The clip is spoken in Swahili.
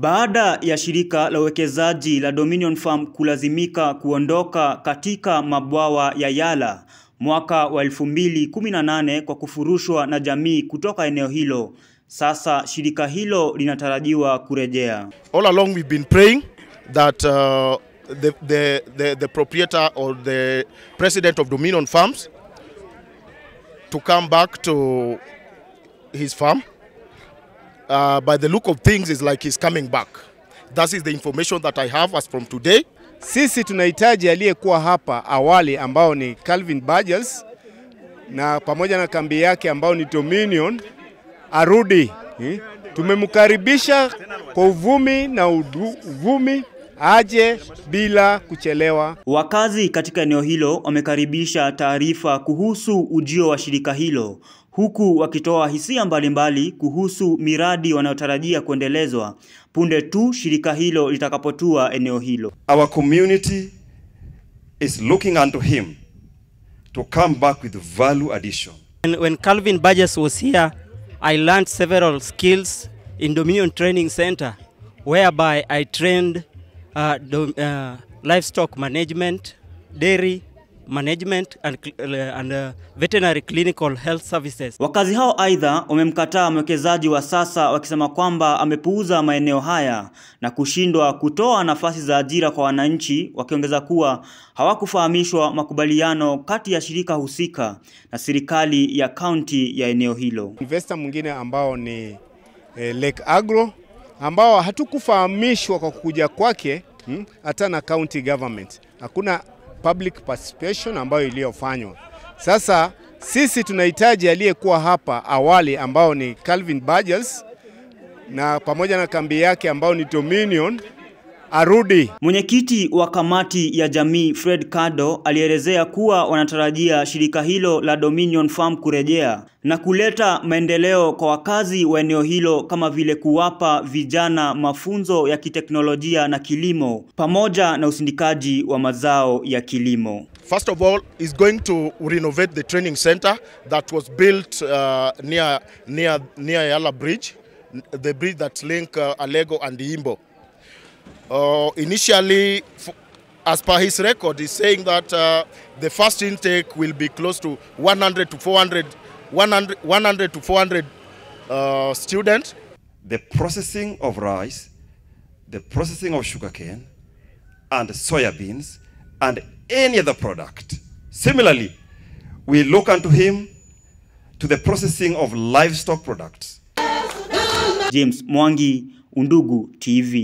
Baada ya shirika la uwekezaji la Dominion Farm kulazimika kuondoka katika mabwawa ya Yala mwaka wa 2018 kwa kufurushwa na jamii kutoka eneo hilo, sasa shirika hilo linatarajiwa kurejea. All along we've been praying that uh, the, the, the, the proprietor or the president of Dominion Farms to come back to his farm. Uh, by the look of things, is like he's coming back. That is the information that I have as from today. Sisi tunahitaji aliyekuwa hapa awali ambao ni Calvin Burgess na pamoja na kambi yake ambao ni Dominion arudi. Eh? Tumemkaribisha kwa uvumi na udu- uvumi aje bila kuchelewa. Wakazi katika eneo hilo wamekaribisha taarifa kuhusu ujio wa shirika hilo huku wakitoa hisia mbalimbali kuhusu miradi wanayotarajia kuendelezwa punde tu shirika hilo litakapotua eneo hilo. Our community is looking unto him to come back with value addition. And when Calvin Burgess was here, I learned several skills in Dominion Training Center, whereby I trained uh, dom- uh, livestock management, dairy management, and, uh, and uh, veterinary clinical health services. Wakazi hao aidha wamemkataa mwekezaji wa sasa wakisema kwamba amepuuza maeneo haya na kushindwa kutoa nafasi za ajira kwa wananchi, wakiongeza kuwa hawakufahamishwa makubaliano kati ya shirika husika na serikali ya kaunti ya eneo hilo. Investor mwingine ambao ni eh, Lake Agro ambao hatukufahamishwa kwa kuja kwake hmm, hata na county government. Hakuna public participation ambayo iliyofanywa. Sasa sisi tunahitaji aliyekuwa hapa awali ambao ni Calvin Burgess na pamoja na kambi yake ambao ni Dominion arudi. Mwenyekiti wa kamati ya jamii Fred Kado alielezea kuwa wanatarajia shirika hilo la Dominion Farm kurejea na kuleta maendeleo kwa wakazi wa eneo hilo kama vile kuwapa vijana mafunzo ya kiteknolojia na kilimo pamoja na usindikaji wa mazao ya kilimo. First of all, is going to renovate the training center that was built uh, near, near, near Yala Bridge, the bridge that link uh, Alego and Imbo. Uh, initially, as per his record, he's saying that uh, the first intake will be close to 100 to 400, 100, 100 to 400 uh, students. The processing of rice, the processing of sugarcane, and soybeans, and any other product. Similarly, we look unto him to the processing of livestock products. James Mwangi, Undugu TV.